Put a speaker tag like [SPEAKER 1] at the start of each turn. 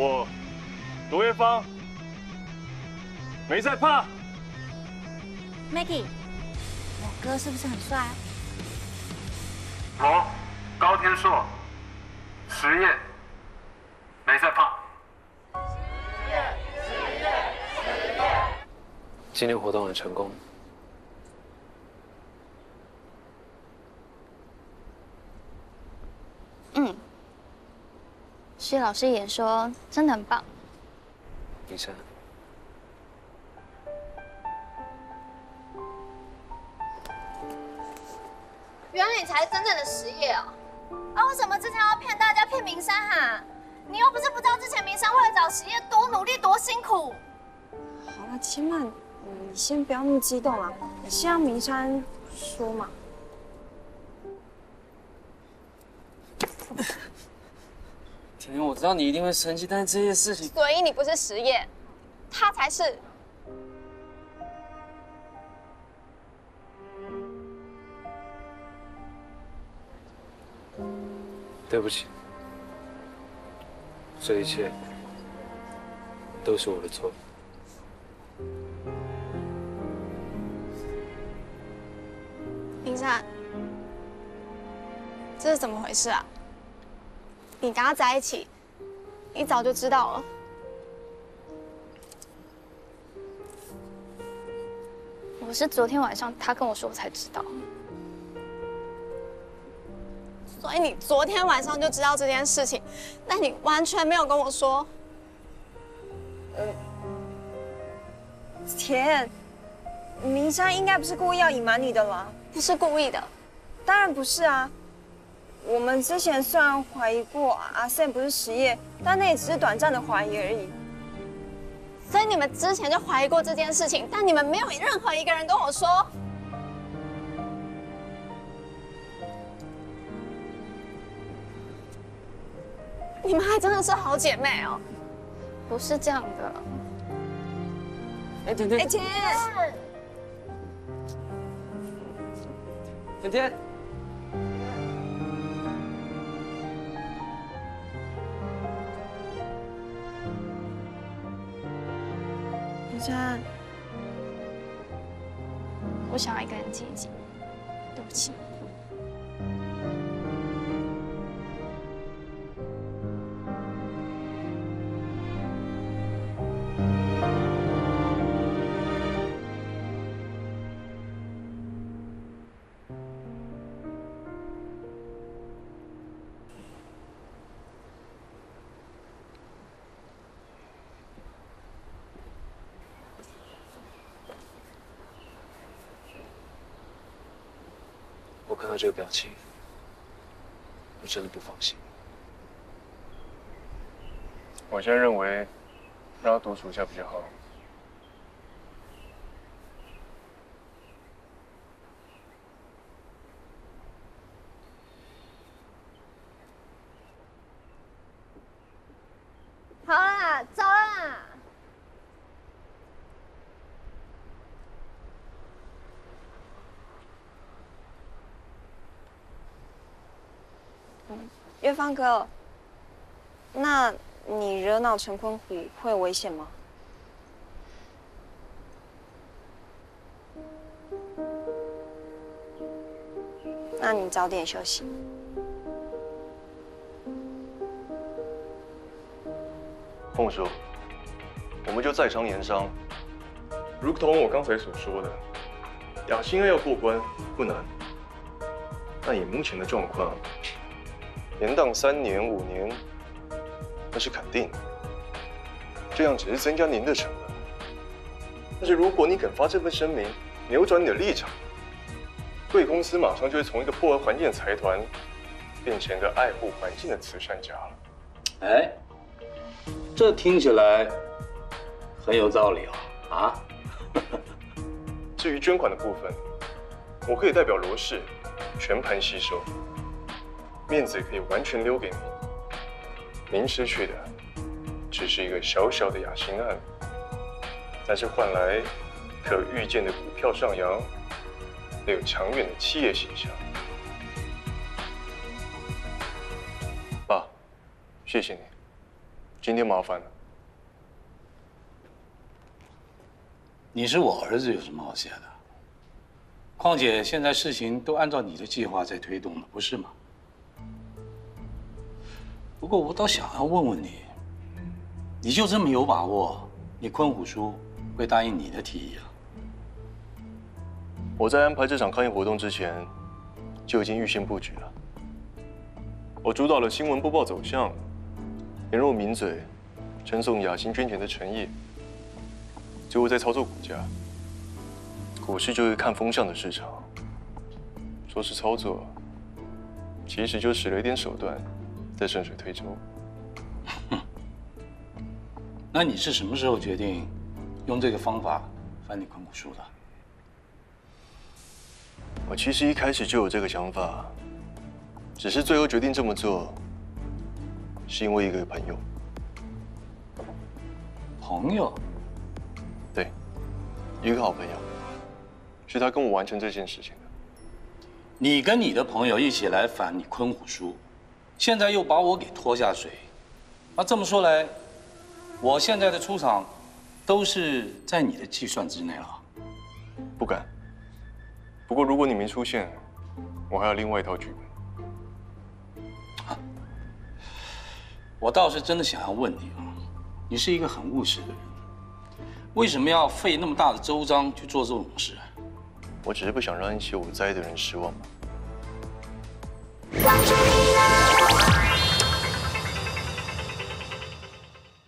[SPEAKER 1] 我罗月芳没在怕。
[SPEAKER 2] Maggie，我哥是不是很帅？
[SPEAKER 3] 我高天硕，实验没在怕。实验实验
[SPEAKER 4] 实验。今天活动很成功。
[SPEAKER 2] 薛老师也说真的很棒。
[SPEAKER 4] 明山，
[SPEAKER 5] 原来你才是真正的实业哦！啊，为什么之前要骗大家骗明山哈？你又不是不知道之前明山为了找实业多努力多辛苦。
[SPEAKER 6] 好了，千曼，你先不要那么激动啊，先让明山说嘛。
[SPEAKER 4] 我知道你一定会生气，但是这些事情……
[SPEAKER 5] 所以你不是实验，他才是。
[SPEAKER 4] 对不起，这一切都是我的错。
[SPEAKER 5] 林山，这是怎么回事啊？你跟他在一起，你早就知道了。我是昨天晚上他跟我说，我才知道。所以你昨天晚上就知道这件事情，但你完全没有跟我说。
[SPEAKER 6] 呃，田，明山应该不是故意要隐瞒你的了。
[SPEAKER 5] 不是故意的，
[SPEAKER 6] 当然不是啊。我们之前虽然怀疑过阿 Sam 不是实业，但那也只是短暂的怀疑而已。
[SPEAKER 5] 所以你们之前就怀疑过这件事情，但你们没有任何一个人跟我说。你们还真的是好姐妹哦，不是这样的。
[SPEAKER 4] 哎，甜甜，
[SPEAKER 6] 哎，甜，
[SPEAKER 4] 甜甜，
[SPEAKER 6] 明山，
[SPEAKER 5] 我想要一个人静一静，对不起。
[SPEAKER 4] 看到这个表情，我真的不放心。
[SPEAKER 1] 我现在认为，让他独处一下比较。好
[SPEAKER 5] 啦，走啦。
[SPEAKER 6] 月芳哥，那你惹恼陈坤虎会危险吗？那你早点休息。
[SPEAKER 1] 凤叔，我们就在商言商。如同我刚才所说的，雅兴要过关不难，但以目前的状况，延宕三年五年，那是肯定的。这样只是增加您的成本。但是如果你肯发这份声明，扭转你的立场，贵公司马上就会从一个破坏环境的财团，变成一个爱护环境的慈善家了。
[SPEAKER 7] 哎，这听起来很有道理哦。啊？
[SPEAKER 1] 至于捐款的部分，我可以代表罗氏全盘吸收，面子可以完全留给您。您失去的只是一个小小的雅兴案，但是换来可预见的股票上扬，还有长远的企业形象。爸，谢谢你。今天麻烦了。
[SPEAKER 7] 你是我儿子，有什么好谢的？况且现在事情都按照你的计划在推动了，不是吗？不过我倒想要问问你，你就这么有把握，你坤虎叔会答应你的提议啊？
[SPEAKER 1] 我在安排这场抗议活动之前，就已经预先布局了。我主导了新闻播报走向，连入名嘴，称颂雅欣捐钱的诚意，最后再操作股价。股市就是看风向的市场，说是操作，其实就使了一点手段，在顺水推舟。
[SPEAKER 7] 那你是什么时候决定用这个方法翻你坤虎书的？
[SPEAKER 1] 我其实一开始就有这个想法，只是最后决定这么做，是因为一个朋友。
[SPEAKER 7] 朋友？
[SPEAKER 1] 对，一个好朋友，是他跟我完成这件事情的。
[SPEAKER 7] 你跟你的朋友一起来反你坤虎叔，现在又把我给拖下水，那这么说来，我现在的出场都是在你的计算之内了。
[SPEAKER 1] 不敢。不过如果你没出现，我还有另外一套剧
[SPEAKER 7] 本。我倒是真的想要问你啊，你是一个很务实的人，为什么要费那么大的周章去做这种事？
[SPEAKER 1] 我只是不想让一起有灾的人失望。
[SPEAKER 8] 光